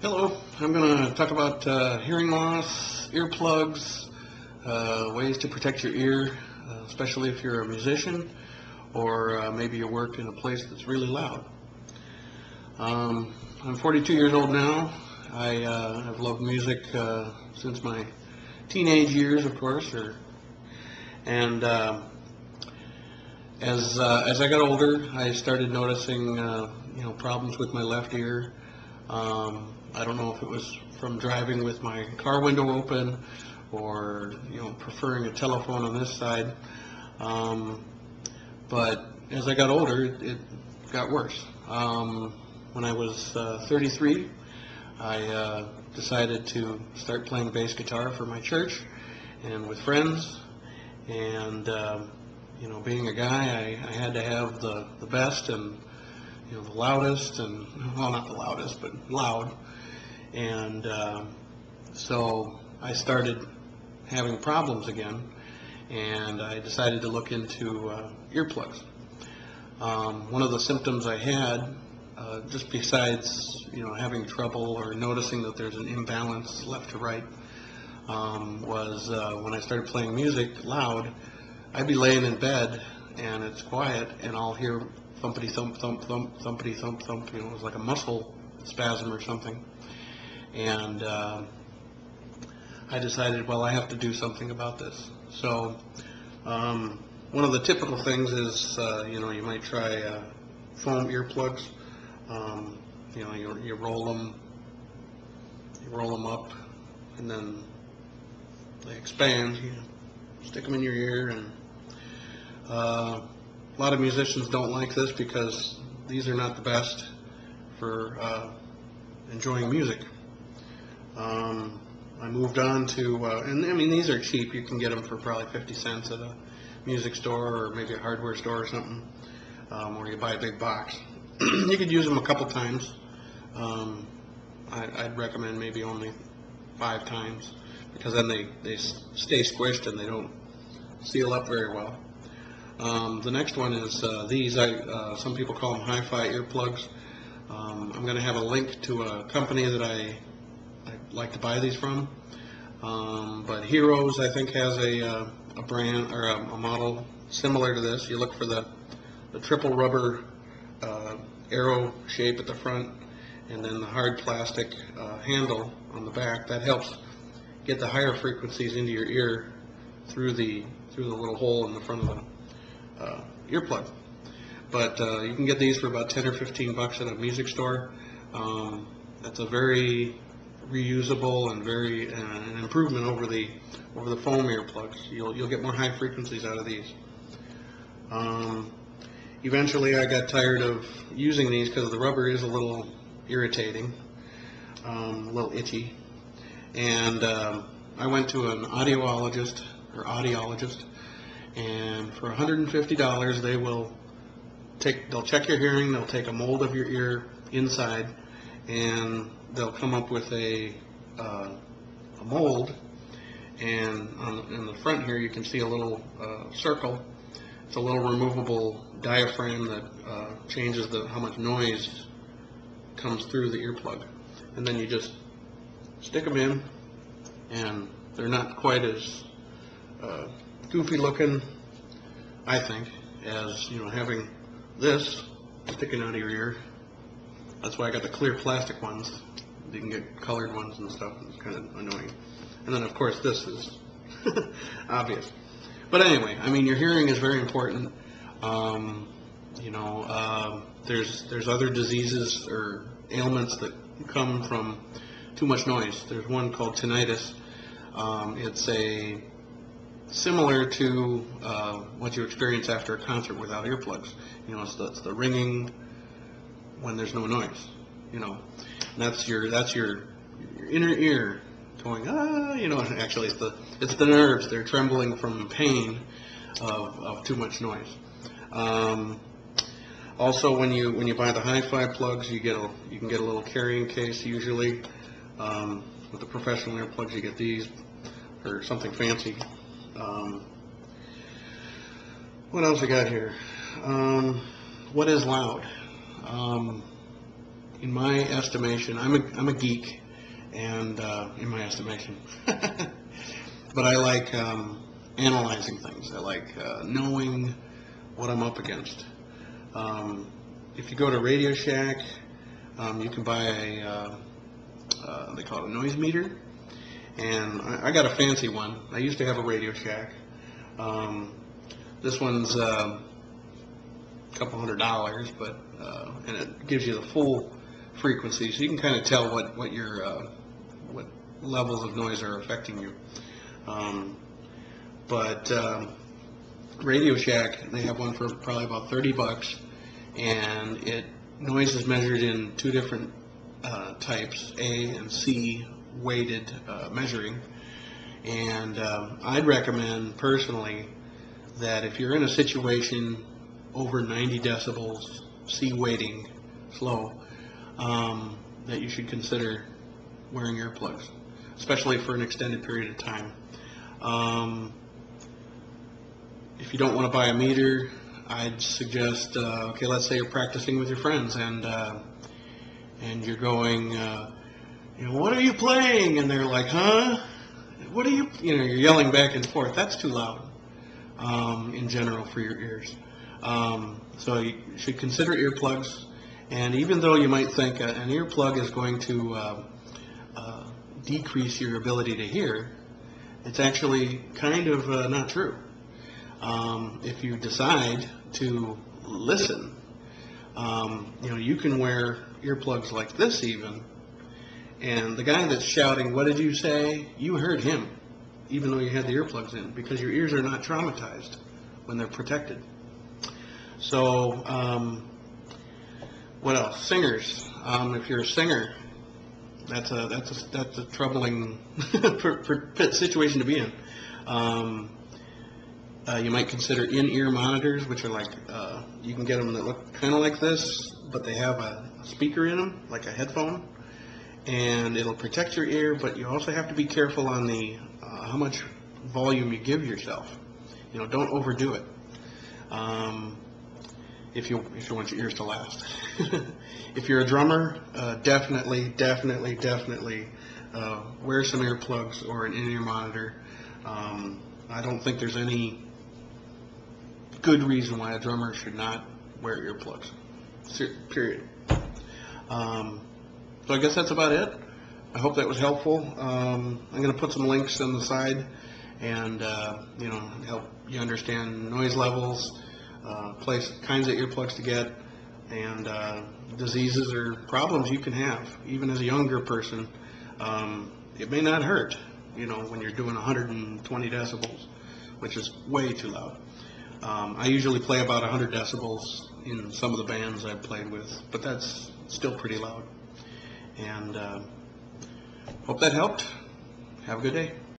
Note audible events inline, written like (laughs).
Hello, I'm going to talk about uh, hearing loss, earplugs, uh, ways to protect your ear, uh, especially if you're a musician or uh, maybe you work in a place that's really loud. Um, I'm 42 years old now. I uh, have loved music uh, since my teenage years, of course, or, and as uh, as I got older, I started noticing uh, you know problems with my left ear. Um, I don't know if it was from driving with my car window open or, you know, preferring a telephone on this side. Um, but as I got older, it, it got worse. Um, when I was uh, 33, I uh, decided to start playing bass guitar for my church and with friends. And, um, you know, being a guy, I, I had to have the, the best and, you know, the loudest and, well, not the loudest, but loud. And um, so I started having problems again, and I decided to look into uh, earplugs. Um, one of the symptoms I had, uh, just besides you know having trouble or noticing that there's an imbalance left to right, um, was uh, when I started playing music loud. I'd be laying in bed and it's quiet, and I'll hear thumpity thump thump thump thumpity thump thump. You know, it was like a muscle spasm or something. And uh, I decided, well, I have to do something about this. So um, one of the typical things is, uh, you know, you might try uh, foam earplugs. Um, you know, you, you roll them, you roll them up, and then they expand. You stick them in your ear, and uh, a lot of musicians don't like this because these are not the best for uh, enjoying music. Um, I moved on to, uh, and I mean, these are cheap. You can get them for probably 50 cents at a music store or maybe a hardware store or something, um, or you buy a big box. (clears throat) you could use them a couple times. Um, I, I'd recommend maybe only five times because then they, they stay squished and they don't seal up very well. Um, the next one is uh, these. I, uh, some people call them hi-fi earplugs. Um, I'm going to have a link to a company that I like to buy these from. Um, but Hearos, I think, has a, uh, a brand or a, a model similar to this. You look for the, the triple rubber uh, arrow shape at the front and then the hard plastic uh, handle on the back. That helps get the higher frequencies into your ear through the through the little hole in the front of the uh, earplug. But uh, you can get these for about 10 or 15 bucks at a music store. Um, that's a very reusable and very, uh, an improvement over the, over the foam earplugs. You'll, you'll get more high frequencies out of these. Um, eventually I got tired of using these because the rubber is a little irritating, um, a little itchy. And, um, I went to an audiologist, or audiologist, and for $150, they will take, they'll check your hearing, they'll take a mold of your ear inside, and they'll come up with a, uh, a mold, and on, in the front here, you can see a little, uh, circle. It's a little removable diaphragm that, uh, changes the, how much noise comes through the earplug. And then you just stick them in, and they're not quite as, uh, goofy looking, I think, as, you know, having this sticking out of your ear. That's why I got the clear plastic ones. You can get colored ones and stuff, it's kind of annoying. And then, of course, this is (laughs) obvious. But anyway, I mean, your hearing is very important. Um, you know, um there's there's other diseases or ailments that come from too much noise. There's one called tinnitus. Um, it's a similar to uh, what you experience after a concert without earplugs. You know, it's the, it's the ringing when there's no noise. You know, and that's your that's your, your inner ear going ah. You know, actually it's the it's the nerves. They're trembling from pain of, of too much noise. Um, also, when you when you buy the hi-fi plugs, you get a you can get a little carrying case usually. Um, with the professional earplugs, you get these or something fancy. Um, what else we got here? Um, what is loud? Um, in my estimation, I'm a, I'm a geek, and, uh, in my estimation. (laughs) But I like, um, analyzing things. I like, uh, knowing what I'm up against. Um, if you go to Radio Shack, um, you can buy a, uh, uh, they call it a noise meter. And I, I got a fancy one. I used to have a Radio Shack. Um, this one's, um, a couple hundred dollars, but, uh, and it gives you the full frequency, so you can kind of tell what, what your, uh, what levels of noise are affecting you. Um, but, um, Radio Shack, they have one for probably about thirty bucks, and it, noise is measured in two different, uh, types, A and C weighted, uh, measuring. And, um, I'd recommend personally that if you're in a situation over ninety decibels, C weighting, slow, um, that you should consider wearing earplugs, especially for an extended period of time. Um, if you don't want to buy a meter, I'd suggest, uh, okay, let's say you're practicing with your friends and, uh, and you're going, uh, you know, what are you playing? And they're like, huh? What are you, you know, you're yelling back and forth. That's too loud, um, in general for your ears. Um, so you should consider earplugs. And even though you might think an earplug is going to, uh, uh, decrease your ability to hear, it's actually kind of uh, not true. Um, if you decide to listen, um, you know, you can wear earplugs like this even, and the guy that's shouting, "What did you say?" You heard him, even though you had the earplugs in, because your ears are not traumatized when they're protected. So, um, what else? Singers. Um, if you're a singer, that's a that's a that's a troubling (laughs) situation to be in. Um, uh, you might consider in-ear monitors, which are like uh, you can get them that look kind of like this, but they have a speaker in them, like a headphone, and it'll protect your ear. But you also have to be careful on the uh, how much volume you give yourself. You know, don't overdo it. Um, if you if you want your ears to last. (laughs) if you're a drummer, uh, definitely, definitely, definitely uh, wear some earplugs or an in-ear monitor. Um, I don't think there's any good reason why a drummer should not wear earplugs. Period. Um, so I guess that's about it. I hope that was helpful. Um, I'm going to put some links on the side and, uh, you know, help you understand noise levels, uh, place, kinds of earplugs to get, and uh, diseases or problems you can have, even as a younger person. Um, It may not hurt, you know, when you're doing 120 decibels, which is way too loud. Um, I usually play about 100 decibels in some of the bands I've played with, but that's still pretty loud. And uh, hope that helped. Have a good day.